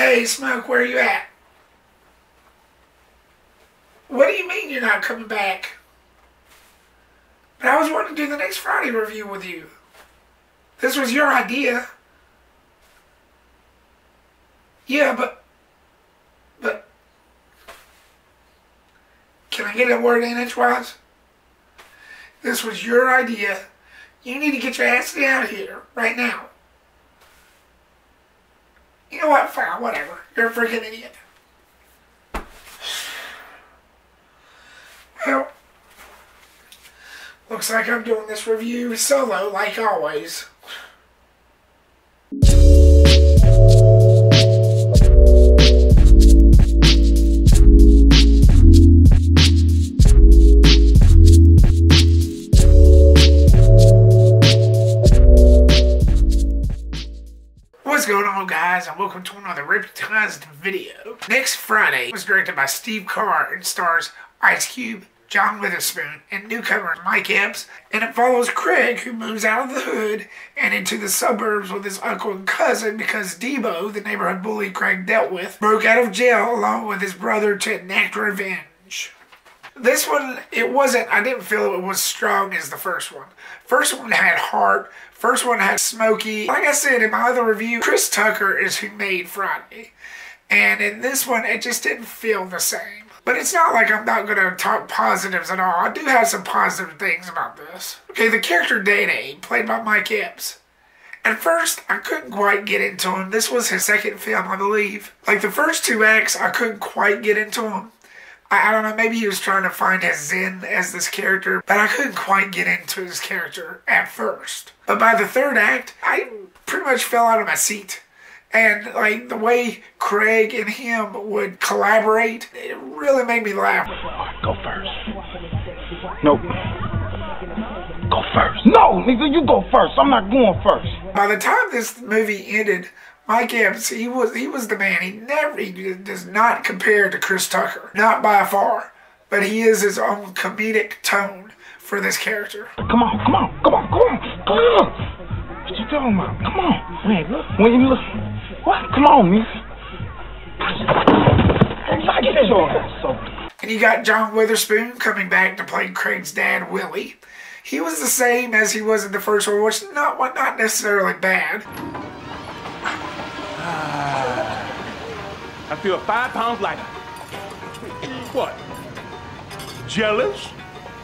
Hey, Smoke, where are you at? What do you mean you're not coming back? But I was wanting to do the next Friday review with you. This was your idea. Yeah, but. But. Can I get a word in edgewise? This was your idea. You need to get your ass out of here right now. You know what? Fine, whatever. You're a freaking idiot. Well, looks like I'm doing this review solo, like always. What's going on guys and welcome to another Riptized video. Next Friday was directed by Steve Carr and stars Ice Cube, John Witherspoon, and newcomer Mike Epps, and it follows Craig who moves out of the hood and into the suburbs with his uncle and cousin because Deebo, the neighborhood bully Craig dealt with, broke out of jail along with his brother to enact revenge. This one, it wasn't, I didn't feel it was strong as the first one. First one had heart, first one had Smokey. Like I said in my other review, Chris Tucker is who made Friday. And in this one, it just didn't feel the same. But it's not like I'm not to talk positives at all. I do have some positive things about this. Okay, the character Day Day, played by Mike Epps. At first, I couldn't quite get into him. This was his second film, I believe. Like the first two acts, I couldn't quite get into him. I, I don't know, maybe he was trying to find his zen as this character, but I couldn't quite get into his character at first. But by the third act, I pretty much fell out of my seat. And like the way Craig and him would collaborate, it really made me laugh. Go first. No. Go first. No, nigga, you go first. I'm not going first. By the time this movie ended, Mike Epps, he was he was the man. He never he does not compare to Chris Tucker, not by far. But he is his own comedic tone for this character. Come on, come on, come on, come on, come on. What you talking about? Come on, man. Look, when you look, what? Come on, man. Get your ass. And you got John Witherspoon coming back to play Craig's dad, Willie. He was the same as he was in the first one, which not what not necessarily bad. I feel five pounds lighter. What? Jealous?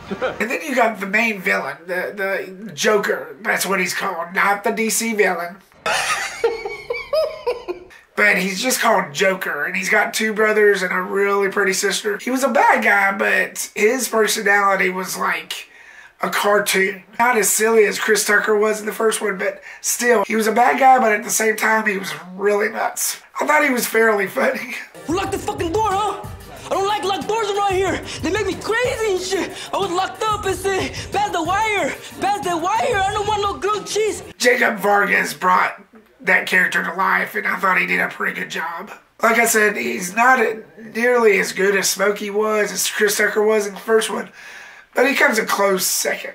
And then you got the main villain, the the Joker. That's what he's called, not the DC villain. but he's just called Joker, and he's got two brothers and a really pretty sister. He was a bad guy, but his personality was like a cartoon. Not as silly as Chris Tucker was in the first one, but still, he was a bad guy, but at the same time, he was really nuts. I thought he was fairly funny. Who locked the fucking door, huh? I don't like locked doors around here. They make me crazy and shit. I was locked up and said, pass the wire, pass the wire. I don't want no grilled cheese. Jacob Vargas brought that character to life, and I thought he did a pretty good job. Like I said, he's not nearly as good as Smokey was, as Chris Tucker was in the first one, but he comes a close second.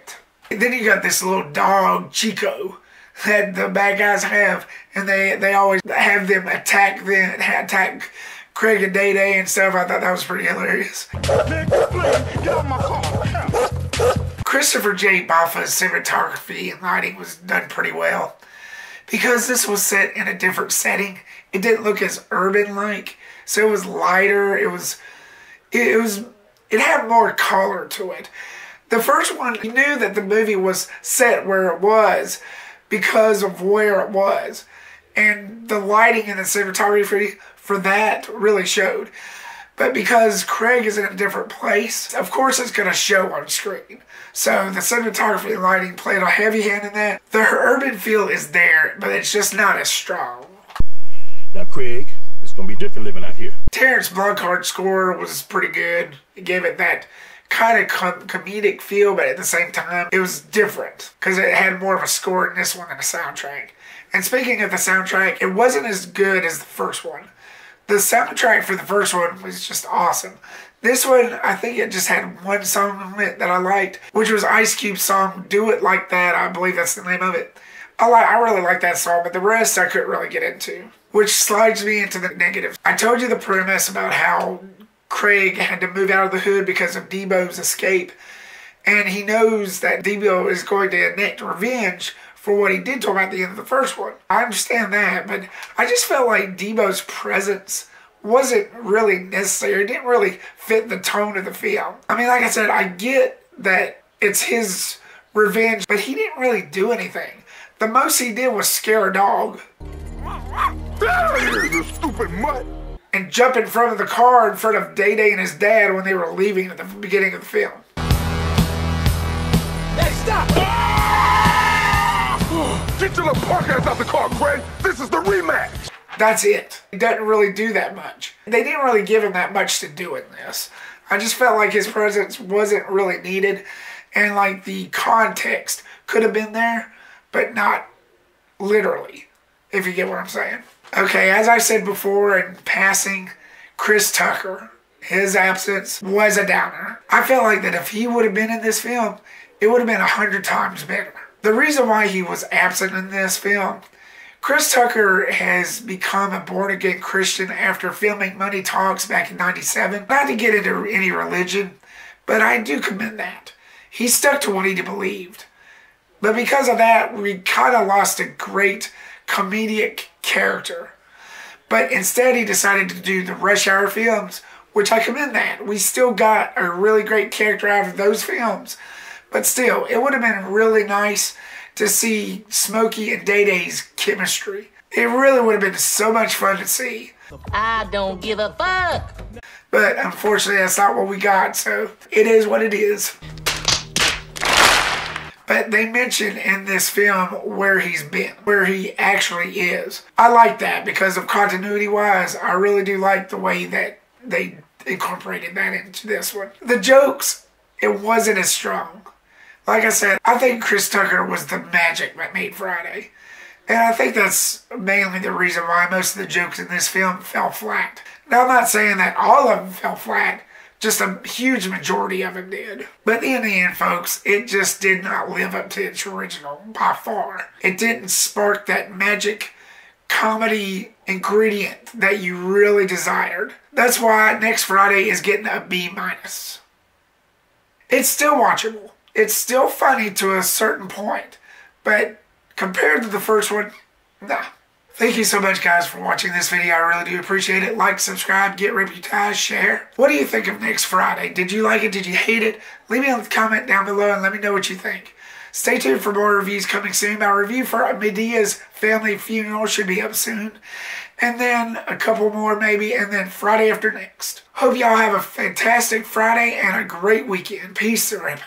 And then you got this little dog, Chico, that the bad guys have, and they, they always have them attack them, attack Craig and Day Day and stuff. I thought that was pretty hilarious. Christopher J. Baffa's cinematography and lighting was done pretty well. Because this was set in a different setting, it didn't look as urban-like. So it was lighter. It was, it was, it had more color to it. The first one, you knew that the movie was set where it was because of where it was. And the lighting and the cinematography for that really showed. But because Craig is in a different place, of course it's going to show on screen. So the cinematography and lighting played a heavy hand in that. The urban feel is there, but it's just not as strong. Now, Craig, it's gonna be different living out here. Terence Blanchard's score was pretty good. It gave it that kind of com- comedic feel, but at the same time, it was different because it had more of a score in this one than a soundtrack. And speaking of the soundtrack, it wasn't as good as the first one. The soundtrack for the first one was just awesome. This one, I think it just had one song on it that I liked, which was Ice Cube's song "Do It Like That." I believe that's the name of it. I I really like that song, but the rest I couldn't really get into. Which slides me into the negative. I told you the premise about how Craig had to move out of the hood because of Deebo's escape. And he knows that Deebo is going to enact revenge for what he did to him at the end of the first one. I understand that, but I just felt like Deebo's presence wasn't really necessary. It didn't really fit the tone of the film. I mean, like I said, I get that it's his revenge, but he didn't really do anything. The most he did was scare a dog. You stupid mutt! And jump in front of the car in front of Day Day and his dad when they were leaving at the beginning of the film. Hey, stop! Ah! Get your little punk ass out the car, Craig! This is the rematch! That's it. He doesn't really do that much. They didn't really give him that much to do in this. I just felt like his presence wasn't really needed and like the context could have been there, but not literally, if you get what I'm saying. Okay, as I said before in passing, Chris Tucker, his absence was a downer. I felt like that if he would have been in this film, it would have been a hundred times better. The reason why he was absent in this film Chris Tucker has become a born again Christian after filming Money Talks back in 97. Not to get into any religion, but I do commend that. He stuck to what he believed. But because of that, we kind of lost a great comedic character. But instead, he decided to do the Rush Hour films, which I commend that. We still got a really great character out of those films. But still, it would have been really nice to see Smokey and Day Day's chemistry. It really would have been so much fun to see. I don't give a fuck. But unfortunately, that's not what we got, so it is what it is. But they mention in this film where he's been, where he actually is. I like that because of continuity wise, I really do like the way that they incorporated that into this one. The jokes, it wasn't as strong. Like I said, I think Chris Tucker was the magic that made Friday. And I think that's mainly the reason why most of the jokes in this film fell flat. Now, I'm not saying that all of them fell flat, just a huge majority of them did. But in the end, folks, it just did not live up to its original by far. It didn't spark that magic comedy ingredient that you really desired. That's why next Friday is getting a B minus. It's still watchable it's still funny to a certain point, but compared to the first one, nah. Thank you so much, guys, for watching this video. I really do appreciate it. Like, subscribe, get reputized, share. What do you think of next Friday? Did you like it? Did you hate it? Leave me a comment down below and let me know what you think. Stay tuned for more reviews coming soon. My review for Madea's family funeral should be up soon. And then a couple more maybe, and then Friday after next. Hope y'all have a fantastic Friday and a great weekend. Peace and